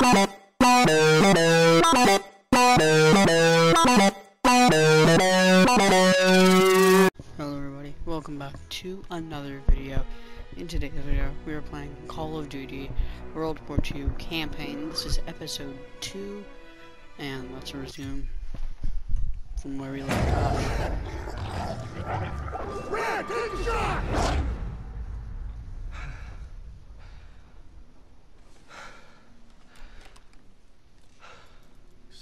Hello everybody, welcome back to another video. In today's video, we are playing Call of Duty World War II campaign. This is episode 2, and let's resume from where we left off. Red, take a shot!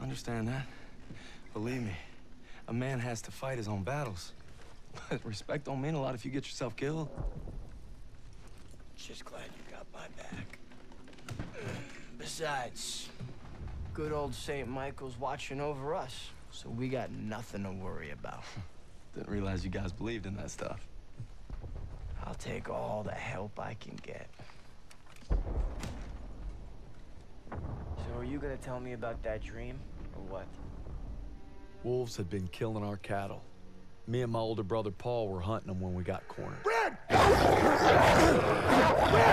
Understand that? Believe me, a man has to fight his own battles. But respect don't mean a lot if you get yourself killed. Just glad you got my back. Besides, good old St. Michael's watching over us, so we got nothing to worry about. Didn't realize you guys believed in that stuff. I'll take all the help I can get. So are you gonna tell me about that dream, or what? Wolves had been killing our cattle. Me and my older brother Paul were hunting them when we got cornered. Red! Red,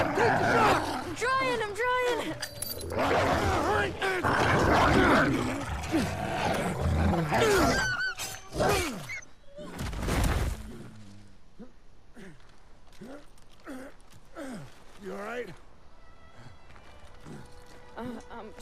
take the shot! I'm trying, I'm trying. You all right? Uh, I'm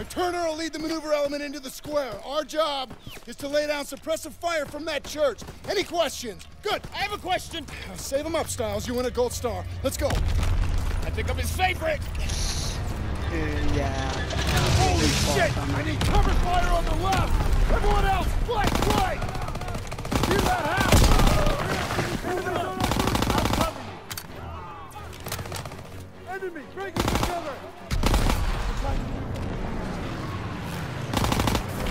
Now Turner will lead the maneuver element into the square. Our job is to lay down suppressive fire from that church. Any questions? Good, I have a question. Save them up, Stiles. You win a gold star. Let's go. I think I'm his favorite. Uh, yeah. Holy shit! I need cover fire on the left! Everyone else, flank, flank! Hear that house! I'll! Enemy, break into cover! Coming at us! Coming at us! Crack shot! Daniels, you can signal for mortars! Toss them a grenade! We got over that to clear out! Enemy, breaking for cover! Enemy moving! Keep your head down! Straight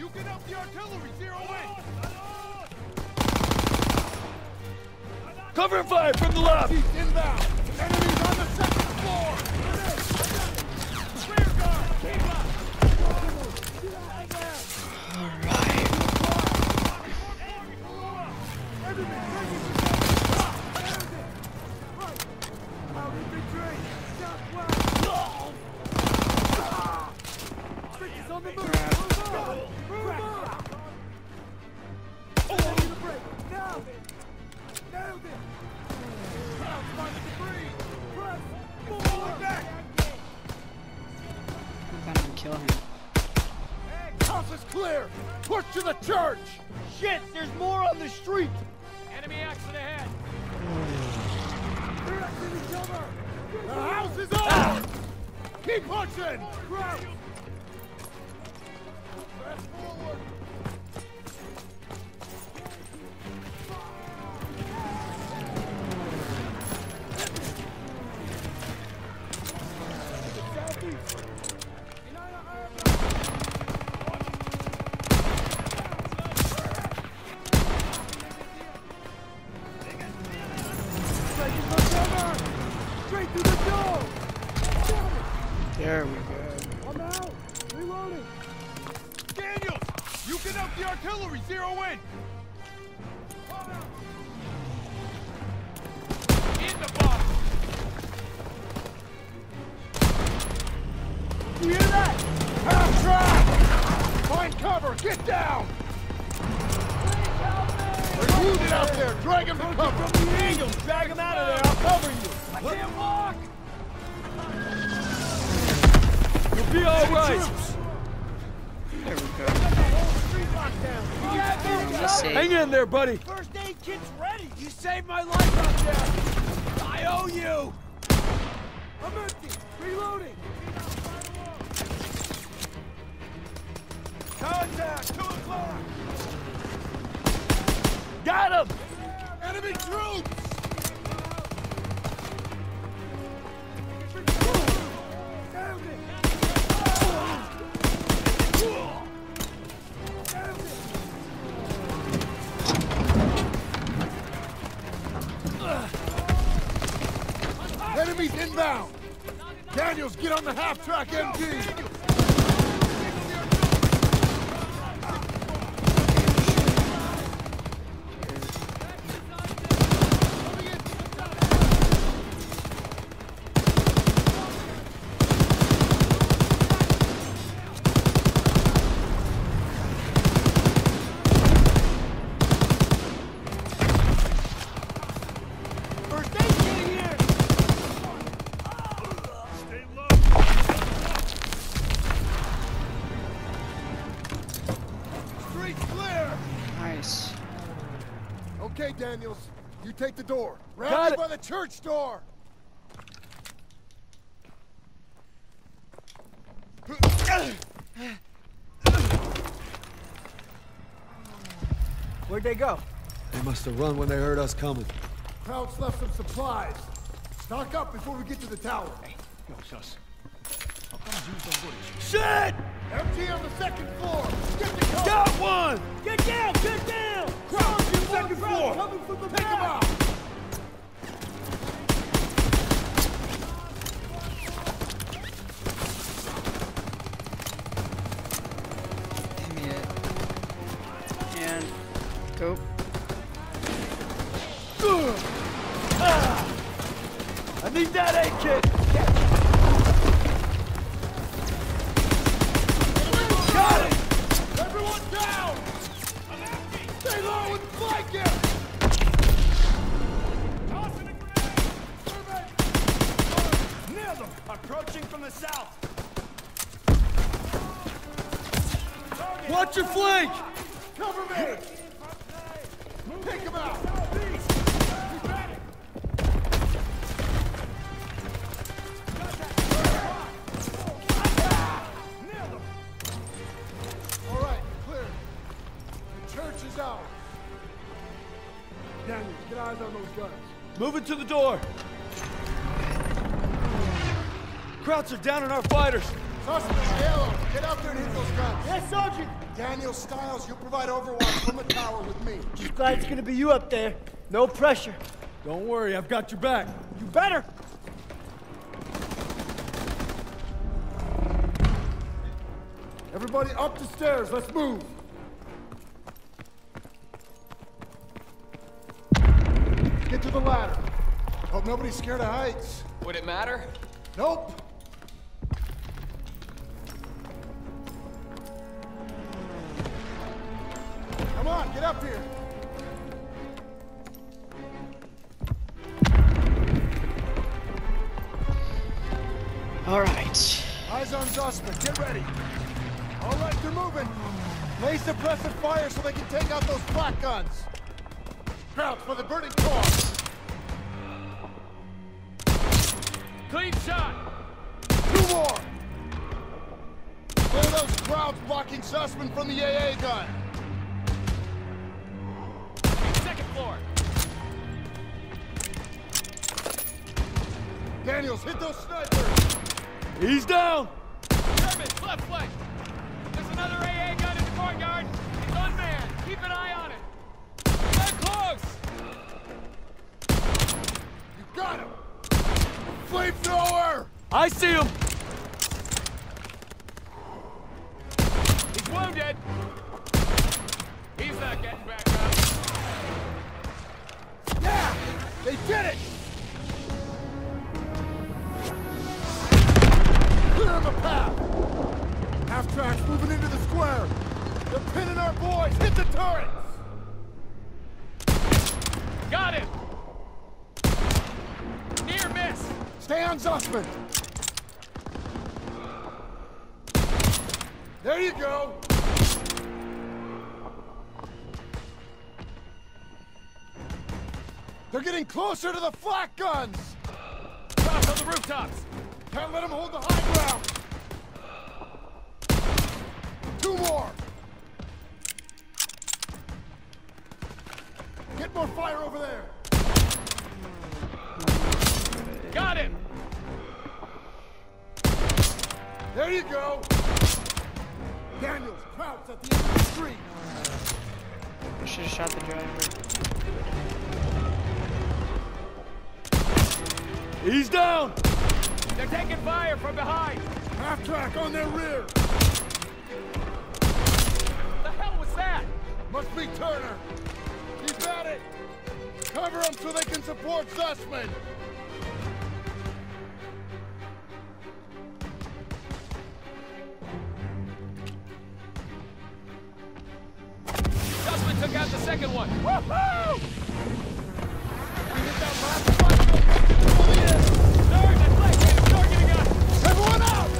Move up, move up! Let's go! Let's go! Straight through the door! You get up the artillery, zero in! Cover fire from the left! He's inbound! Enemies on the second floor! Clear guard! Keep up! Artillery, zero in! In the box! You hear that? Half track! Find cover, get down! Wounded out there, drag him to cover! From the angles, drag him out of there, I'll cover you! I can't walk! You'll be all Hang in there, buddy. First aid kit's ready! You saved my life out there! I owe you! I'm empty! Reloading! Contact! Two o'clock! Got him. Enemy troops! Half-track MG! Door. Got Round by the church door! Where'd they go? They must have run when they heard us coming. Krauts left some supplies. Stock up before we get to the tower. Hey, Yo, sus. Shit! MG on the second floor. Get the cover. Got one. Get down! Get down! Krauts, you second floor. Coming from the Take him out. Go. I need that A kit. Got it. Everyone down! Stay low and flank him! Tossing a grenade! Nailed him! Approaching from the south! Watch your flank. Cover me! Take him out! All right, clear. The church is ours. Daniels, get eyes on those guns. Move it to the door. Krauts are down on our fighters. Suspect yellow, get out there and hit those guns. Yes, Sergeant. Daniel Stiles, you provide overwatch from the tower with me. Just glad it's gonna be you up there. No pressure. Don't worry, I've got your back. You better. Everybody up the stairs, let's move. Get to the ladder. Hope nobody's scared of heights. Would it matter? Nope. On, get up here. All right. Eyes on suspect, get ready. All right, they're moving. Lay suppressive fire so they can take out those flak guns. Crouch for the burning car. Clean shot! Two more. Clear those crowds blocking Zussman from the AA gun. Daniels, hit those snipers. He's down. German, left flank! There's another AA gun in the courtyard! It's unmanned! Keep an eye on it! Get close! You got him. Flamethrower. I see him. He's wounded! He's not getting back up. Yeah! They did it! Boys! Hit the turrets! Got him! Near miss! Stay on Zussman! There you go! They're getting closer to the flak guns! Cross on the rooftops! Can't let them hold the high ground! Two more! Get more fire over there! Got him! There you go! Daniels, crouch at the end of the street! I should have shot the driver. He's down! They're taking fire from behind! Half track on their rear! The hell was that? Must be Turner! Keep at it! Cover them so they can support Zussman! Dustman took out the second one. Woohoo! We hit that last one! Pull the end! Third, that's left. Get targeting us. Everyone out!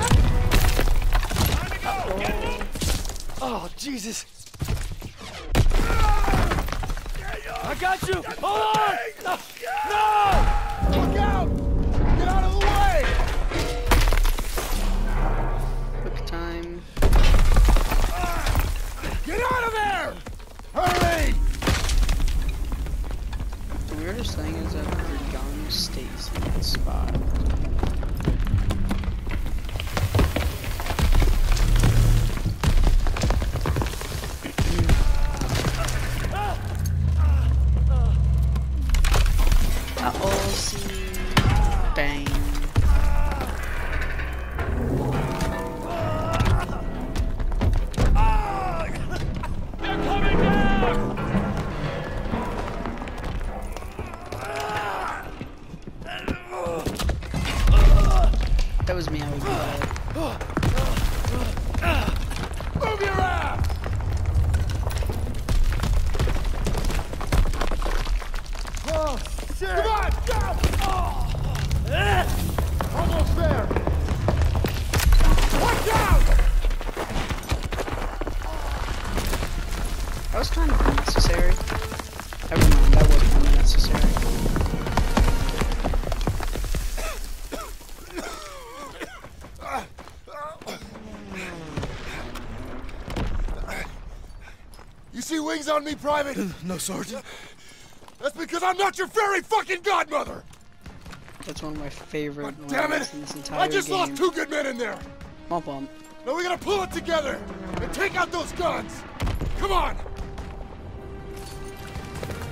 Time to go. Get them. Oh, Jesus. I got you! Hold on! No! no! Look out! Get out of the way! Quick time. Get out of there! Hurry! The weirdest thing is that your gun stays in that spot. Was me, I was bad. Move your ass! On me, Private? Uh, no, Sergeant. That's because I'm not your fairy fucking godmother! That's one of my favorite Damn it! in this entire I just game. lost two good men in there! Bump bump. Now we gotta pull it together and take out those guns! Come on!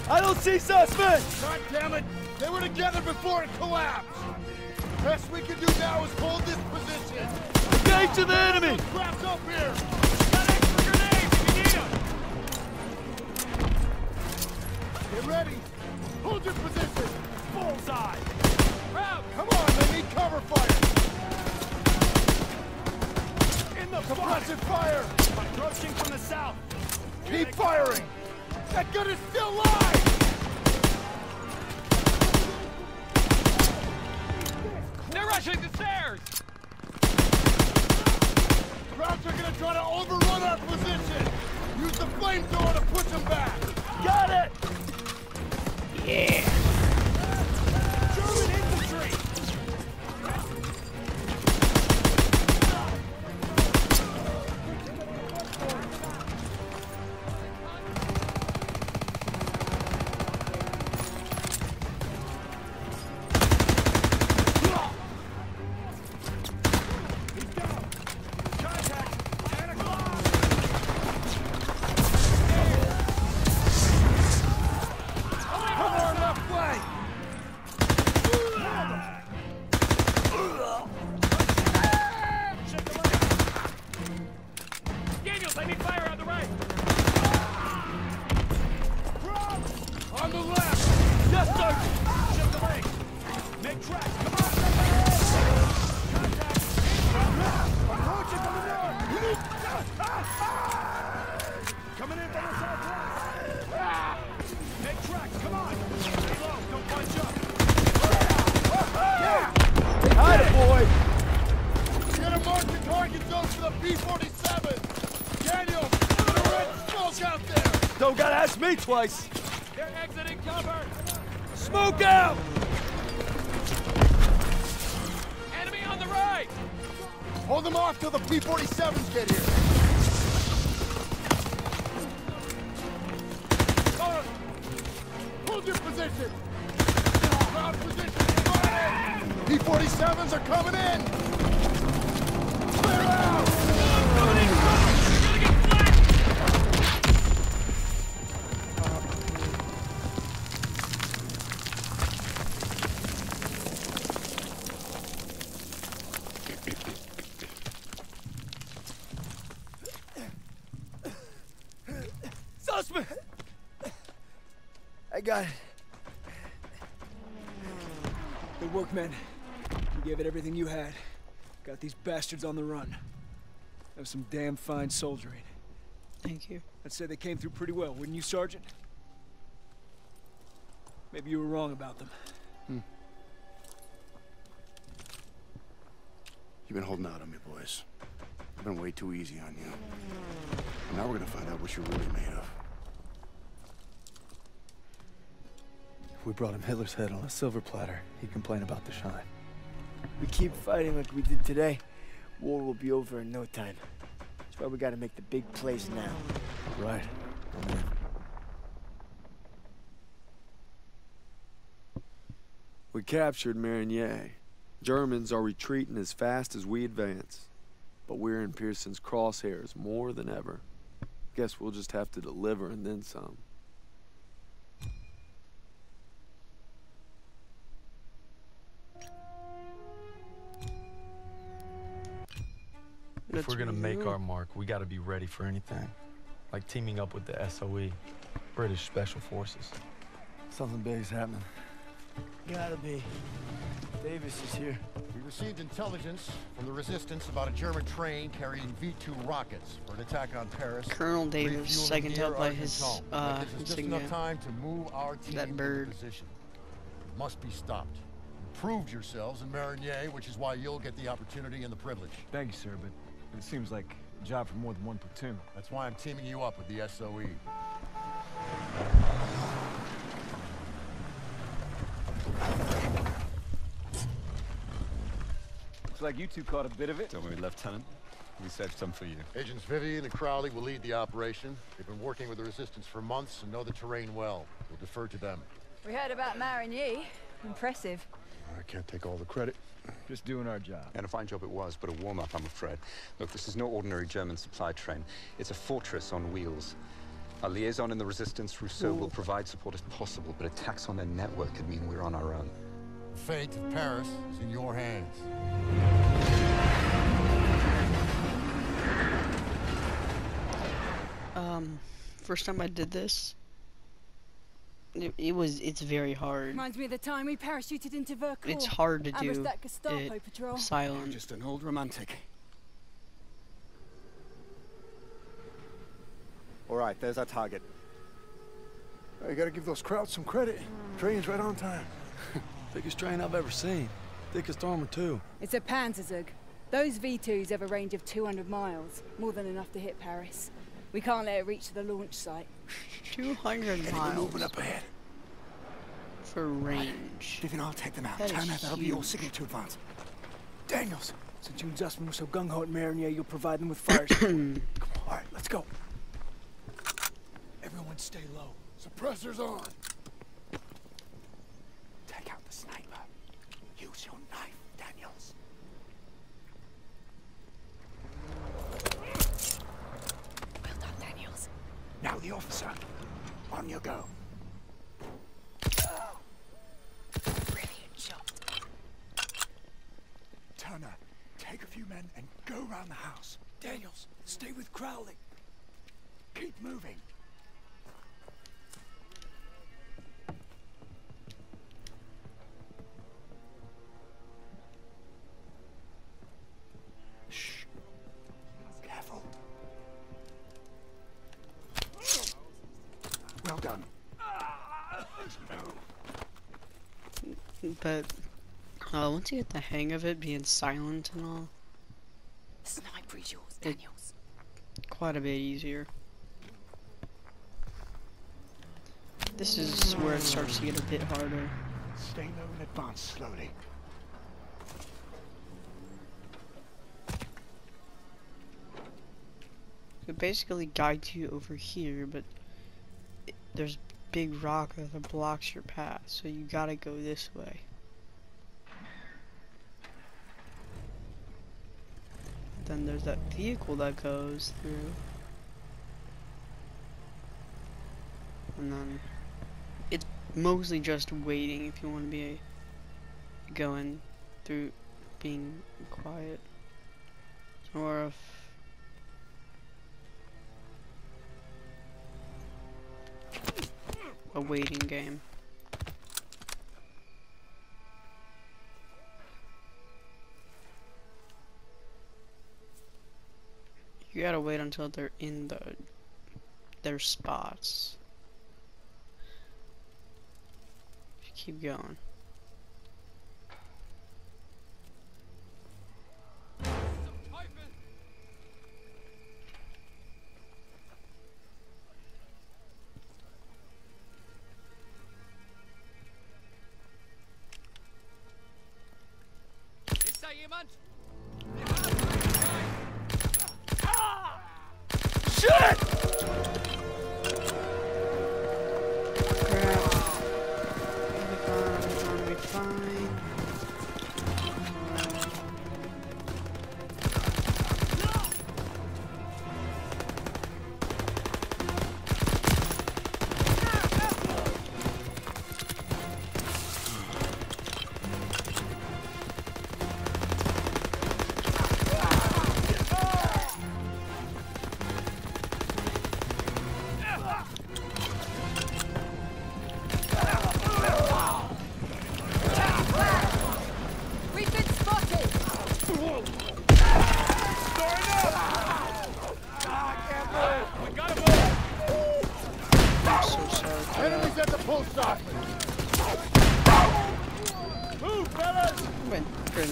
I don't see suspects! God damn it! They were together before it collapsed! Best we can do now is hold this position! Engage to the enemy! Craft up here! Ready! Hold your position! Bullseye. Route. Come on, they need cover fire! In the Suppressive fire! Approaching from the south. Keep firing! That gun is still live! They're rushing the stairs. Krauts are gonna try to overrun our position! Use the flamethrower to push them back! Got it! German twice! Gave it everything you had. Got these bastards on the run. That was some damn fine soldiering. Thank you. I'd say they came through pretty well, wouldn't you, Sergeant? Maybe you were wrong about them. Hmm. You've been holding out on me, boys. I've been way too easy on you. And Now we're gonna find out what you're really made of. If we brought him Hitler's head on a silver platter, he'd complain about the shine. We keep fighting like we did today, war will be over in no time. That's why we gotta make the big plays now. Right. We captured Marigny. Germans are retreating as fast as we advance. But we're in Pierson's crosshairs more than ever. Guess we'll just have to deliver and then some. If we're gonna what make you- our mark, we gotta be ready for anything. Like teaming up with the SOE, British Special Forces. Something big's happening. Gotta be. Davis is here. We received intelligence from the resistance about a German train carrying V-2 rockets for an attack on Paris. Colonel Davis, refueling I can tell by his Argenton. uh, That gives just enough time to move our team That bird. into position. It must be stopped. You proved yourselves in Marigny, which is why you'll get the opportunity and the privilege. Thank you, sir, but it seems like a job for more than one platoon. That's why I'm teaming you up with the. SOE. Looks like you two caught a bit of it. Don't worry, Lieutenant. We saved some for you. Agents Vivian and Crowley will lead the operation. They've been working with the resistance for months and know the terrain well. We'll defer to them. We heard about Marigny. Impressive. I can't take all the credit. Just doing our job. And a fine job it was, but a warm-up, I'm afraid. Look, this is no ordinary German supply train. It's a fortress on wheels. Our liaison in the resistance, Rousseau, will provide support if possible, but attacks on their network could mean we're on our own. The fate of Paris is in your hands. Um, first time I did this, it, it was, it's very hard. Reminds me of the time we parachuted into Vercors. It's hard to Ambushed do that Gestapo it patrol. silent. Just an old romantic. All right, there's our target. You gotta give those crowds some credit. Train's right on time. Biggest train I've ever seen. Thickest armor, too. It's a Panzerzug. Those V2s have a range of 200 miles, more than enough to hit Paris. We can't let it reach the launch site. 200 miles moving up ahead. for range. Vivian, I'll take them out. That Turner, that'll be your signal to advance. Daniels, since you and Zussman were so gung-ho at Marigny, you'll provide them with fire. Come on, all right, let's go. Everyone stay low. Suppressors on. Take out the sniper. Use your knife, Daniels. Well done, Daniels. Now the officer. On you go. Brilliant shot. Turner, take a few men and go round the house. Daniels, stay with Crowley. Keep moving. But uh, once you get the hang of it being silent and all, Sniper is yours, Daniels. quite a bit easier. This is where it starts to get a bit harder. Stay low and advance slowly. It basically guides you over here, but it, there's big rock that blocks your path, so you gotta go this way. Then there's that vehicle that goes through. And then it's mostly just waiting if you want to be going through being quiet. Or if a waiting game. You gotta wait until they're in the their spots. Keep going.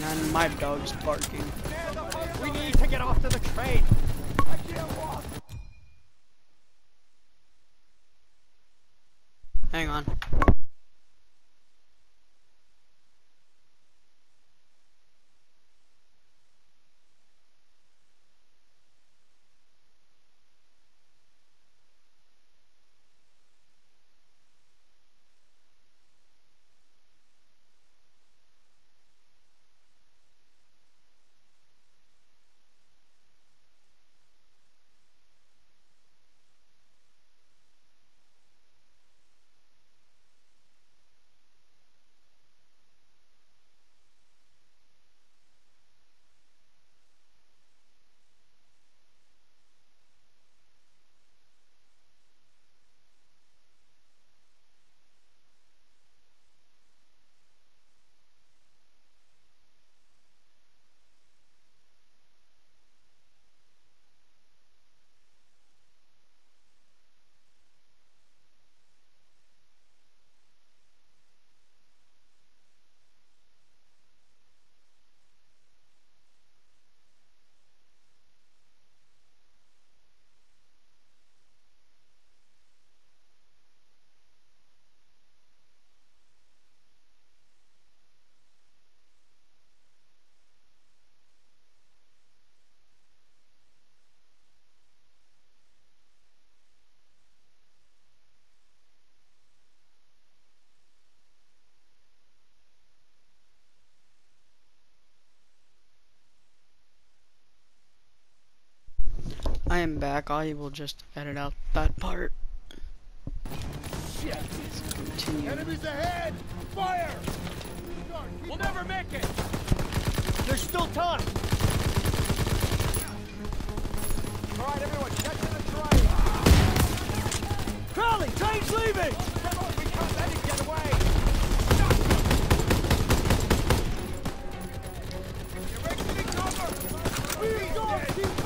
None, my dog's barking. We need to get off to the train. Hang on. I am back. I will just edit out that part. Shit! Continue. Enemies ahead! Fire! We'll never make it. There's still time. All right, everyone, get to the. Crowley, train's leaving! We can't let get away. Got ammo for you, bud.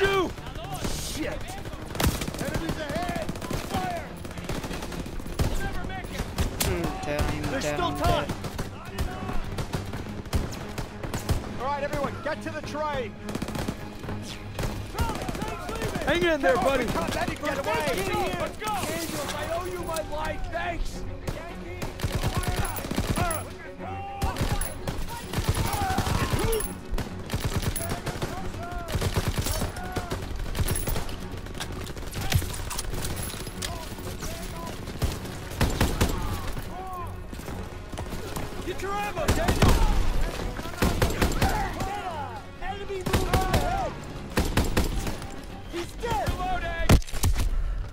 You! Shit! Enemies ahead! Fire! We'll never make it! Down, There's down, still down. time! All right, everyone, get to the train! Hang in there, buddy. Let it get away! Let's go! Daniels, I owe you my life. Thanks.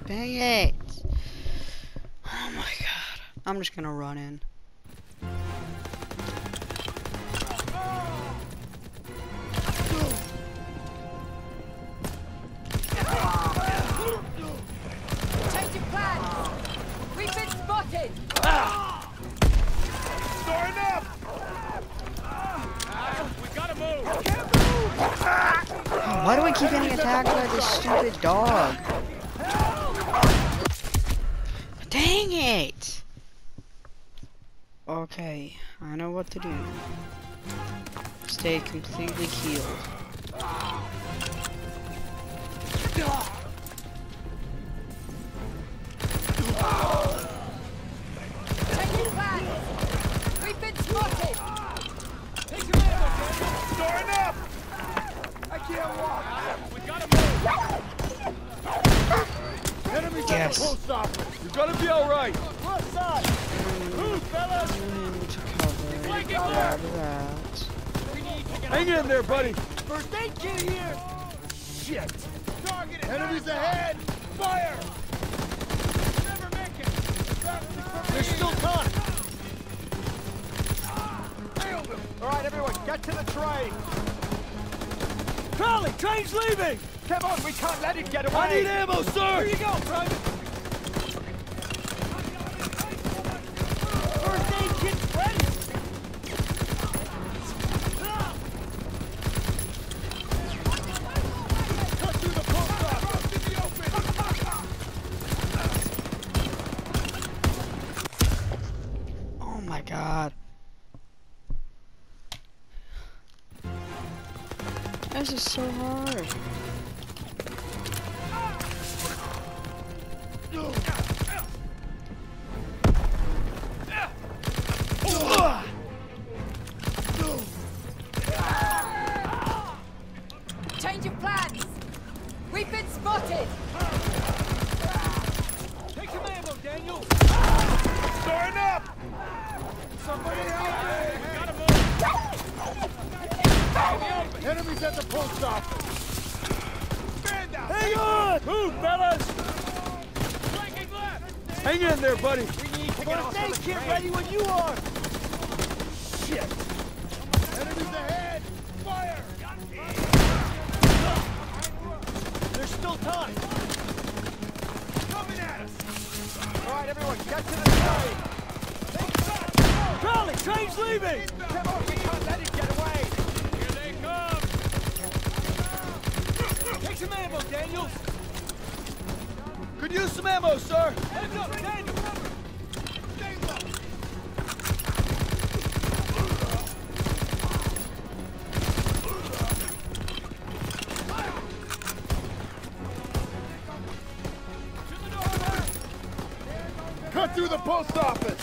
Dang it. Oh my god. I'm just gonna run in. Change of plan! We've been spotted! Storing up! We gotta move! Why do I keep getting attacked by this stupid dog? Dang it! Okay, I know what to do. Stay completely healed. Change of plan! We've been spotted! Storing up! I can't walk! We gotta move! Enemies at Yes. the post office! You're gonna be all right. Left side! Hmm. Move, fellas! Into cover. Flanking Grab left! that. We need to get Hang in there, buddy. First aid kit here! Shit! Target it! Enemies ahead! Fire! Never make it! There's still time! Ah. Nailed! All right, everyone, get to the train! Charlie, train's leaving. Come on, we can't let it get away! I need ammo, sir. Here you go, Private! First aid kit ready! Cut through the post office! In the open! Oh my god. This is so hard. Could use some ammo, sir. Cut through the post office!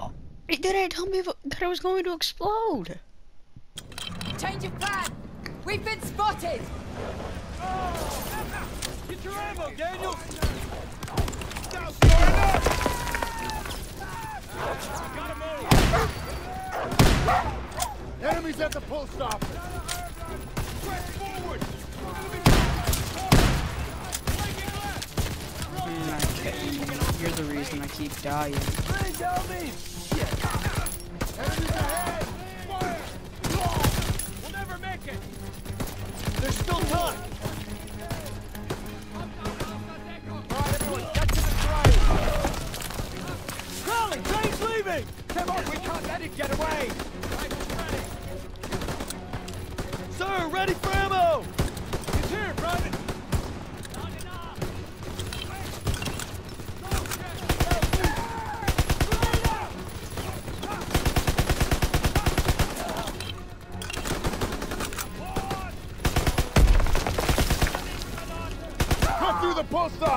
Oh, it didn't tell me that it was going to explode! Change of plan! We've been spotted! Get your ammo, Daniel! Now, Gotta move! Enemies at the pull stop! Press forward! Mm, You're the reason I keep dying. Please help me! Shit! Enemies ahead! There's still time! Alright, everyone, get to the train! Crowley, leaving! Come on, we can't let it get away! Sir, ready for ammo!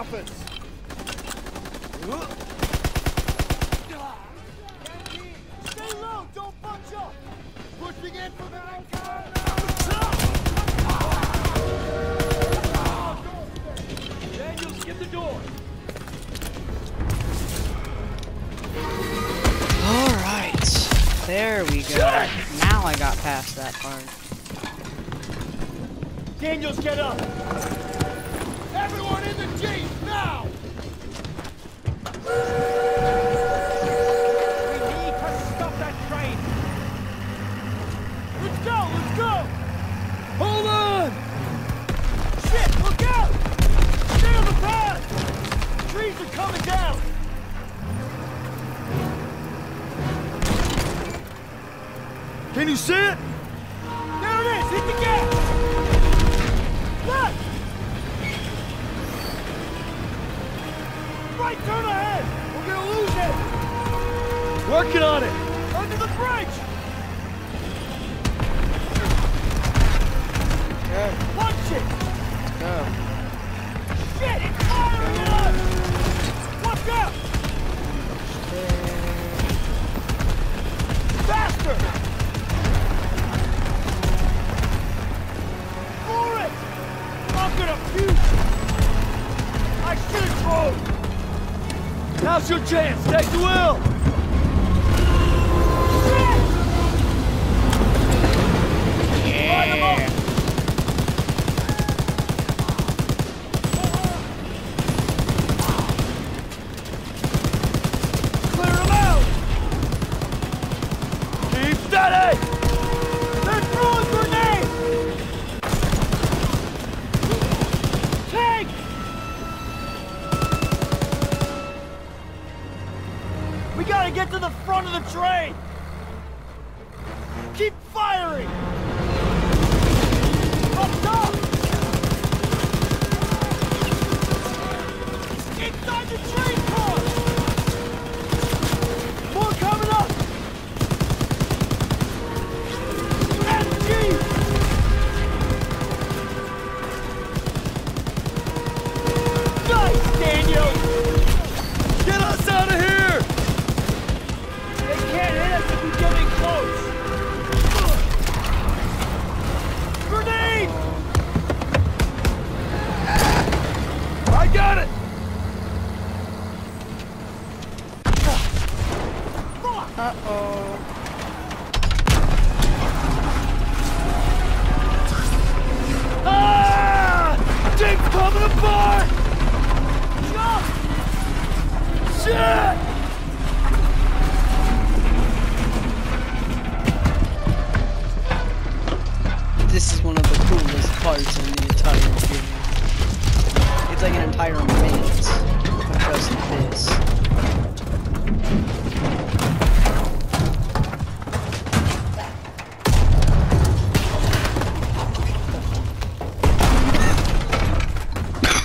prophets.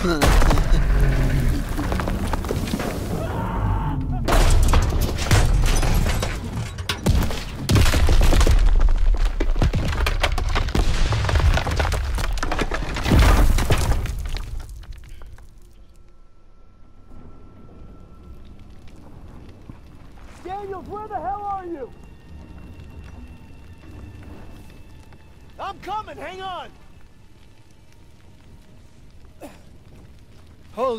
Huh.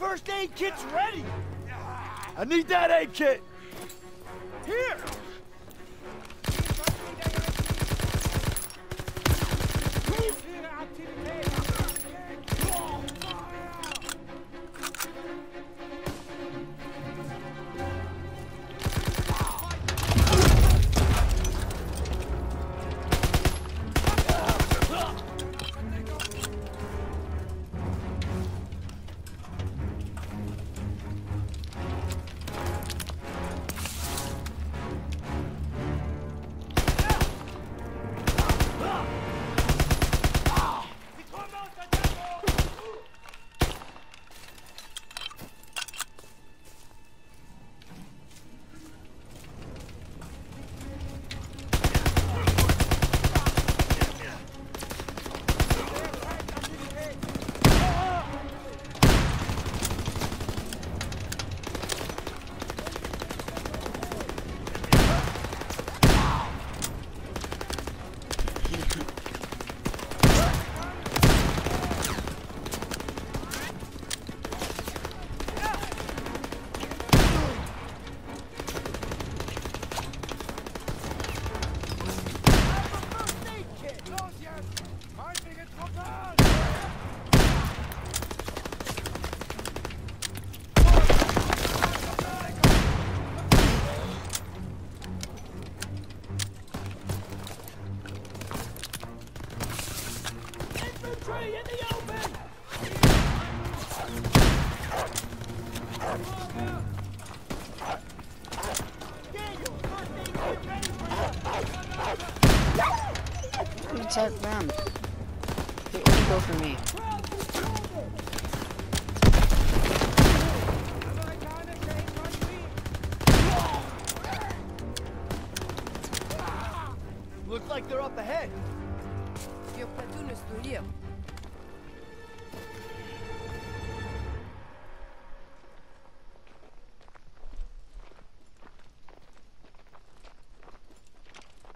First aid kit's ready! I need that aid kit! Here!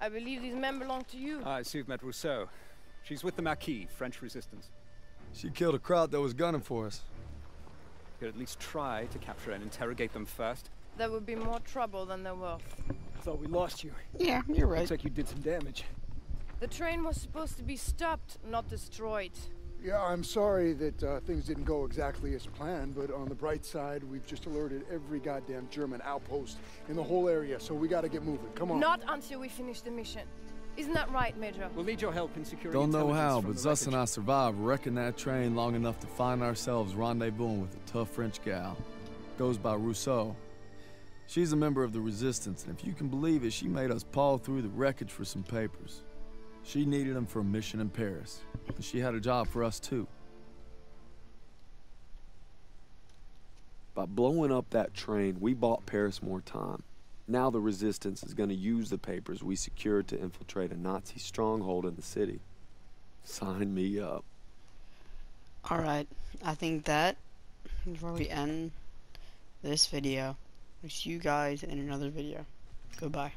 I believe these men belong to you. Ah, I see you've met Rousseau. She's with the Maquis, French resistance. She killed a crowd that was gunning for us. Could at least try to capture and interrogate them first. That would be more trouble than they're worth. Thought we lost you. Yeah, you're right. Looks like you did some damage. The train was supposed to be stopped, not destroyed. Yeah, I'm sorry that uh, things didn't go exactly as planned, but on the bright side, we've just alerted every goddamn German outpost in the whole area, so we gotta get moving. Come on. Not until we finish the mission. Isn't that right, Major? We'll need your help in securing Don't know how, but the Zuss and. I survived wrecking that train long enough to find ourselves rendezvousing with a tough French gal. Goes by Rousseau. She's a member of the Resistance, and if you can believe it, she made us paw through the wreckage for some papers. She needed them for a mission in Paris, but she had a job for us too. By blowing up that train, we bought Paris more time. Now the Resistance is going to use the papers we secured to infiltrate a Nazi stronghold in the city. Sign me up. Alright, I think that is where we end this video. We'll see you guys in another video. Goodbye.